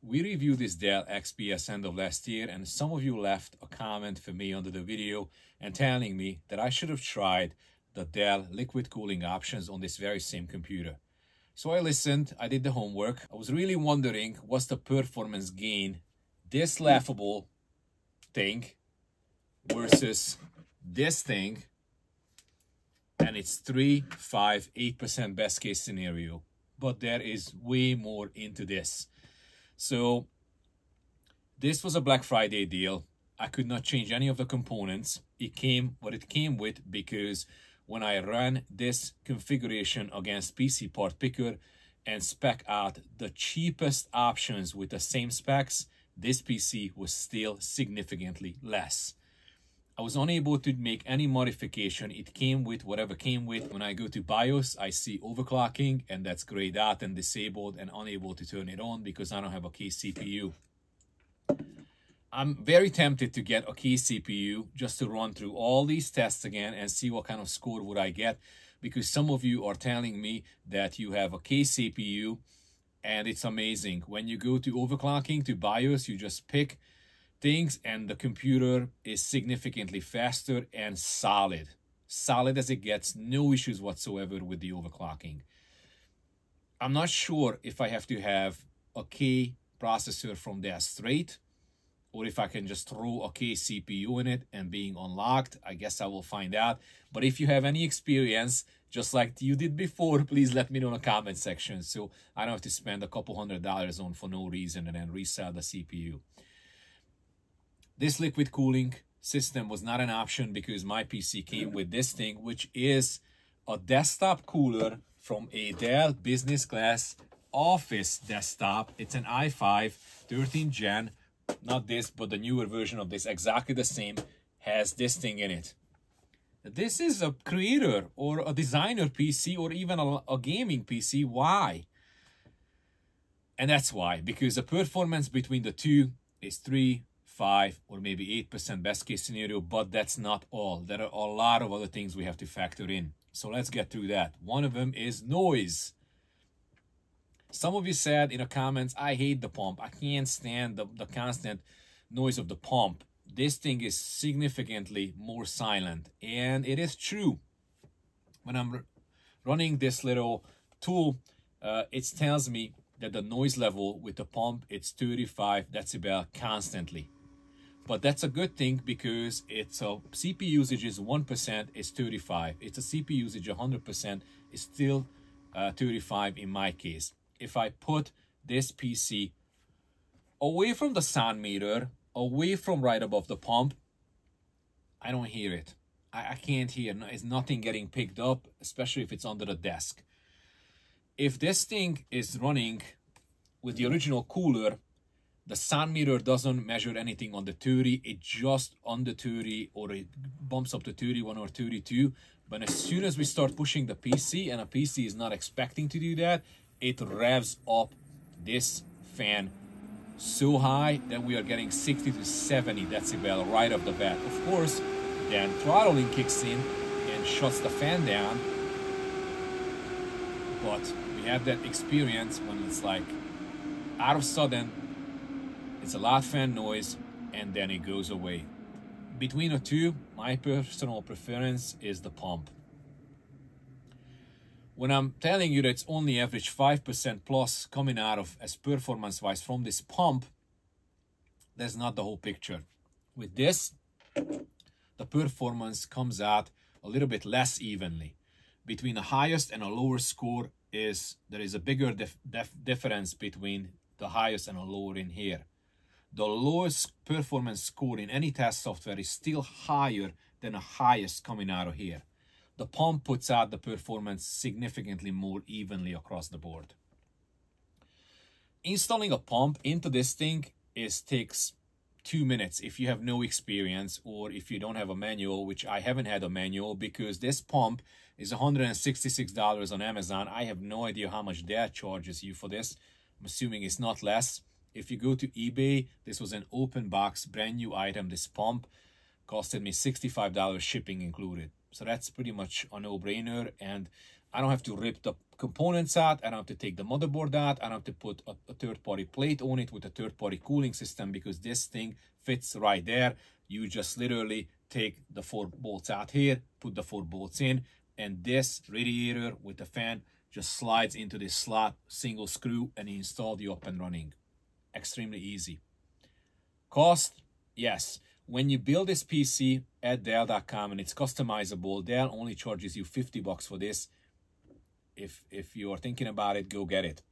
We reviewed this Dell XPS end of last year and some of you left a comment for me under the video and telling me that I should have tried the Dell liquid cooling options on this very same computer. So I listened, I did the homework. I was really wondering what's the performance gain this laughable thing versus this thing and it's 3, 5, 8% best case scenario. But there is way more into this. So this was a Black Friday deal. I could not change any of the components. It came what it came with because when I ran this configuration against PC Part Picker and spec out the cheapest options with the same specs, this PC was still significantly less. I was unable to make any modification. It came with whatever came with. When I go to BIOS, I see overclocking and that's grayed out and disabled and unable to turn it on because I don't have a K CPU. I'm very tempted to get a K CPU just to run through all these tests again and see what kind of score would I get because some of you are telling me that you have a K CPU and it's amazing. When you go to overclocking to BIOS, you just pick things and the computer is significantly faster and solid. Solid as it gets, no issues whatsoever with the overclocking. I'm not sure if I have to have a K processor from there straight or if I can just throw a K CPU in it and being unlocked. I guess I will find out. But if you have any experience, just like you did before, please let me know in the comment section so I don't have to spend a couple hundred dollars on for no reason and then resell the CPU. This liquid cooling system was not an option because my PC came with this thing, which is a desktop cooler from a Dell Business Class Office desktop. It's an i5 13 Gen, not this, but the newer version of this, exactly the same, has this thing in it. This is a creator or a designer PC or even a, a gaming PC. Why? And that's why, because the performance between the two is 3 5 or maybe 8% best case scenario, but that's not all. There are a lot of other things we have to factor in. So let's get through that. One of them is noise. Some of you said in the comments, I hate the pump. I can't stand the, the constant noise of the pump. This thing is significantly more silent. And it is true. When I'm running this little tool, uh, it tells me that the noise level with the pump, it's 35 decibel constantly. But that's a good thing because it's a CPU usage is 1% is 35. It's a CPU usage 100% is still uh, 35 in my case. If I put this PC away from the sound meter, away from right above the pump, I don't hear it. I, I can't hear. It's nothing getting picked up, especially if it's under the desk. If this thing is running with the original cooler, the sound meter doesn't measure anything on the 30 it just on the 30 or it bumps up to 31 or 32 but as soon as we start pushing the pc and a pc is not expecting to do that it revs up this fan so high that we are getting 60 to 70 decibel right off the bat. Of course then throttling kicks in and shuts the fan down. But we have that experience when it's like out of sudden it's a loud fan noise and then it goes away. Between the two, my personal preference is the pump. When I'm telling you that it's only average 5% plus coming out of as performance wise from this pump, that's not the whole picture. With this, the performance comes out a little bit less evenly. Between the highest and a lower score is there is a bigger dif dif difference between the highest and a lower in here the lowest performance score in any test software is still higher than the highest coming out of here. The pump puts out the performance significantly more evenly across the board. Installing a pump into this thing is takes two minutes if you have no experience or if you don't have a manual, which I haven't had a manual because this pump is $166 on Amazon. I have no idea how much that charges you for this. I'm assuming it's not less. If you go to eBay, this was an open box, brand new item. This pump costed me $65 shipping included. So that's pretty much a no-brainer. And I don't have to rip the components out. I don't have to take the motherboard out. I don't have to put a, a third-party plate on it with a third-party cooling system because this thing fits right there. You just literally take the four bolts out here, put the four bolts in, and this radiator with the fan just slides into this slot, single screw, and install you up and running. Extremely easy. Cost, yes. When you build this PC at Dell.com and it's customizable, Dell only charges you 50 bucks for this. If if you are thinking about it, go get it.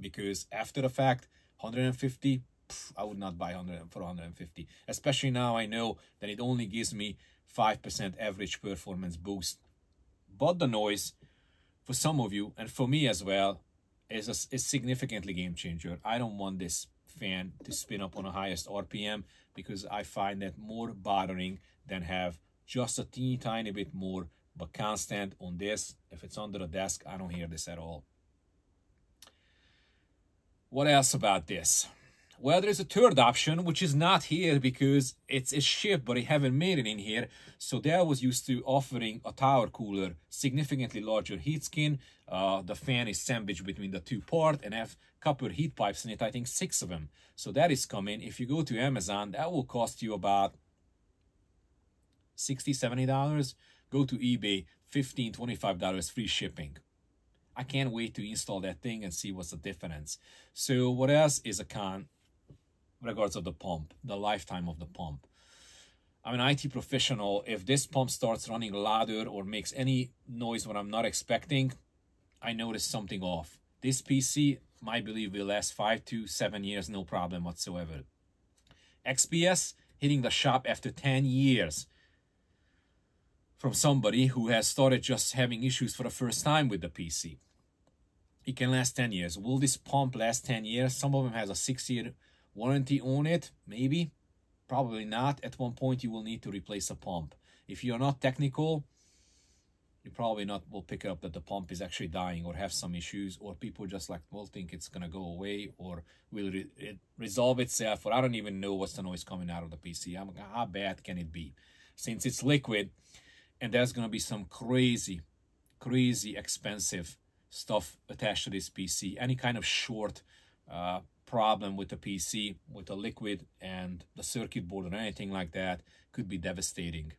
Because after the fact, 150, pff, I would not buy 100 for 150. Especially now I know that it only gives me 5% average performance boost. But the noise, for some of you and for me as well, is a, is significantly game changer. I don't want this fan to spin up on the highest RPM because I find that more bothering than have just a teeny tiny bit more but constant on this. If it's under the desk, I don't hear this at all. What else about this? Well, there's a third option, which is not here because it's a ship, but I haven't made it in here. So Dell was used to offering a tower cooler, significantly larger heat sink. Uh, the fan is sandwiched between the two part and have copper heat pipes in it, I think six of them. So that is coming. If you go to Amazon, that will cost you about 60 $70. Go to eBay, $15, $25 free shipping. I can't wait to install that thing and see what's the difference. So what else is a con? Regards of the pump, the lifetime of the pump. I'm an IT professional. If this pump starts running louder or makes any noise when I'm not expecting, I notice something off. This PC, my belief, will last five to seven years, no problem whatsoever. XPS hitting the shop after 10 years from somebody who has started just having issues for the first time with the PC. It can last 10 years. Will this pump last 10 years? Some of them has a six year warranty on it? Maybe, probably not. At one point, you will need to replace a pump. If you're not technical, you probably not will pick up that the pump is actually dying or have some issues, or people just like will think it's gonna go away or will re it resolve itself, or I don't even know what's the noise coming out of the PC. I'm how bad can it be? Since it's liquid, and there's gonna be some crazy, crazy expensive stuff attached to this PC. Any kind of short. Uh, problem with the PC, with the liquid and the circuit board or anything like that could be devastating.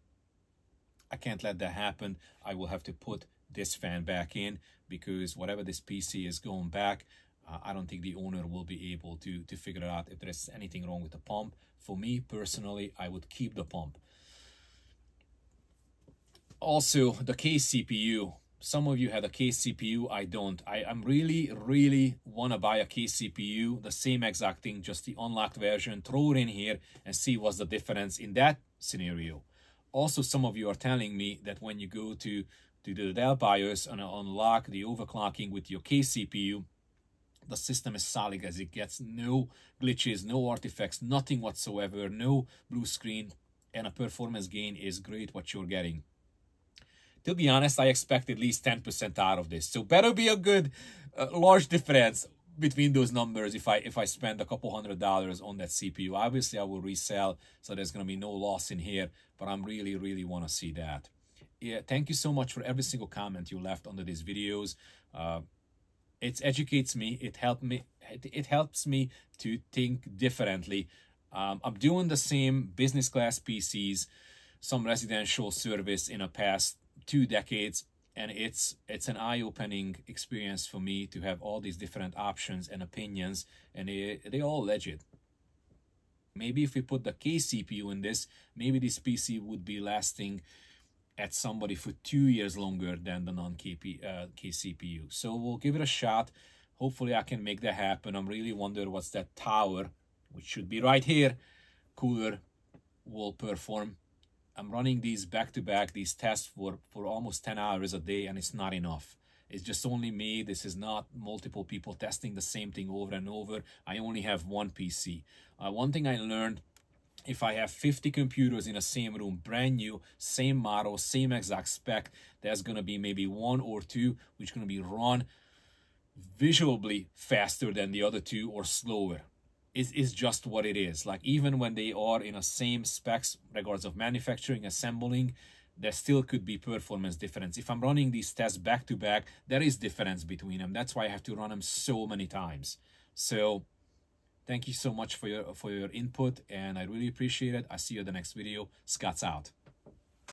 I can't let that happen. I will have to put this fan back in because whatever this PC is going back, uh, I don't think the owner will be able to, to figure out if there's anything wrong with the pump. For me personally, I would keep the pump. Also, the case CPU some of you had a case CPU i don't. I am really really want to buy a case cpu the same exact thing just the unlocked version throw it in here and see what's the difference in that scenario. Also some of you are telling me that when you go to to the dell bios and unlock the overclocking with your case cpu the system is solid as it gets. No glitches no artifacts nothing whatsoever no blue screen and a performance gain is great what you're getting to be honest, I expect at least 10% out of this. So better be a good, uh, large difference between those numbers if I if I spend a couple hundred dollars on that CPU. Obviously, I will resell, so there's going to be no loss in here, but I'm really, really want to see that. Yeah, thank you so much for every single comment you left under these videos. Uh, it educates me. It helped me. It, it helps me to think differently. Um, I'm doing the same business class PCs, some residential service in a past two decades and it's it's an eye-opening experience for me to have all these different options and opinions and they, they all legit maybe if we put the k cpu in this maybe this pc would be lasting at somebody for two years longer than the non-kp uh, k cpu so we'll give it a shot. Hopefully i can make that happen. I'm really wonder what's that tower which should be right here cooler will perform I'm running these back to back, these tests for, for almost 10 hours a day, and it's not enough. It's just only me. This is not multiple people testing the same thing over and over. I only have one PC. Uh, one thing I learned if I have 50 computers in the same room, brand new, same model, same exact spec, there's going to be maybe one or two which going to be run visually faster than the other two or slower is, is just what it is. Like even when they are in the same specs regards of manufacturing, assembling, there still could be performance difference. If I'm running these tests back to back, there is difference between them. That's why I have to run them so many times. So thank you so much for your for your input and I really appreciate it. I see you in the next video. Scott's out.